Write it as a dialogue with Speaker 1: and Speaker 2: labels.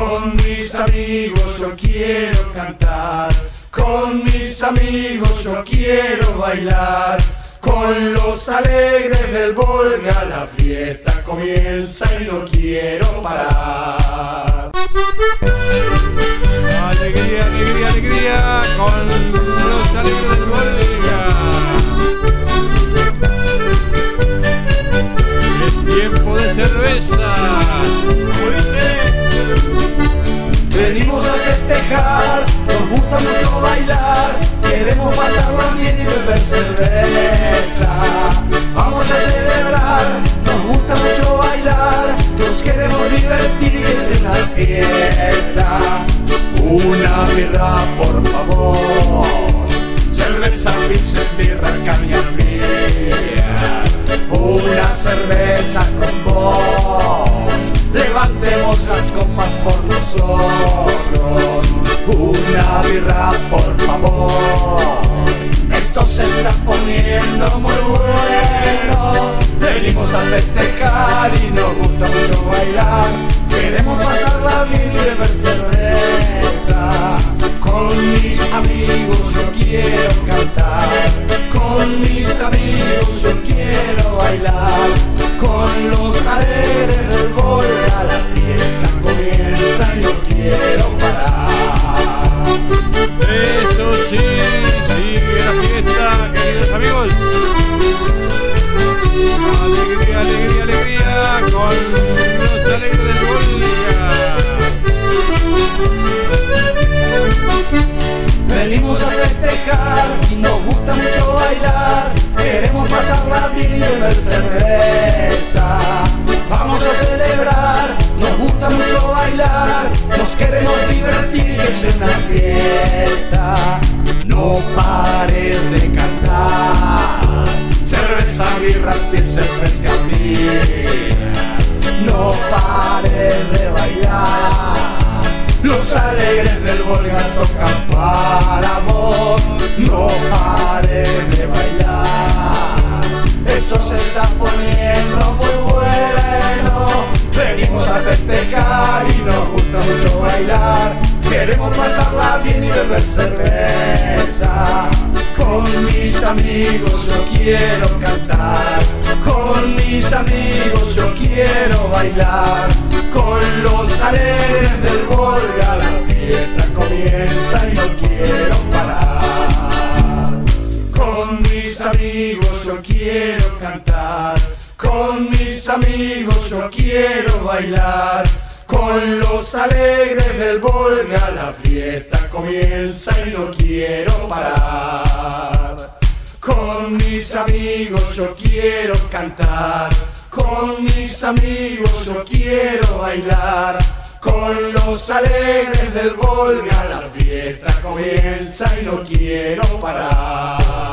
Speaker 1: Con mis amigos yo quiero cantar, con mis amigos yo quiero bailar. Con los alegres del Volga la fiesta comienza y no quiero parar.
Speaker 2: Cerveza.
Speaker 1: Vamos a celebrar, nos gusta mucho bailar, nos queremos divertir y que sea una fiesta. Una birra, por favor, cerveza, pizza, birra, caña. Una cerveza con vos. Levantemos las copas por nosotros. Una birra, por bailar. Venimos a festejar y nos gusta mucho bailar. Queremos pasarla bien y beber cerveza. Vamos a celebrar, nos gusta mucho bailar. Nos queremos divertir y que sea una fiesta. No pares de cantar. Cerveza, birra, pizza, fresca. No pares de bailar. Los alegres del Volga tocan para Poniendo muy bueno. Venimos a festejar y nos gusta mucho bailar. Queremos pasarla bien y beber cerveza. Con mis amigos yo quiero cantar. Con mis amigos yo quiero bailar. Con los alegres del Volga la fiesta comienza y no quiero parar. Con mis amigos yo quiero cantar. Con mis amigos yo quiero bailar. Con los alegres del Volga la fiesta comienza y no quiero parar. Con mis amigos yo quiero cantar. Con mis amigos yo quiero bailar. Con los alegres del Volga la fiesta comienza y no quiero parar.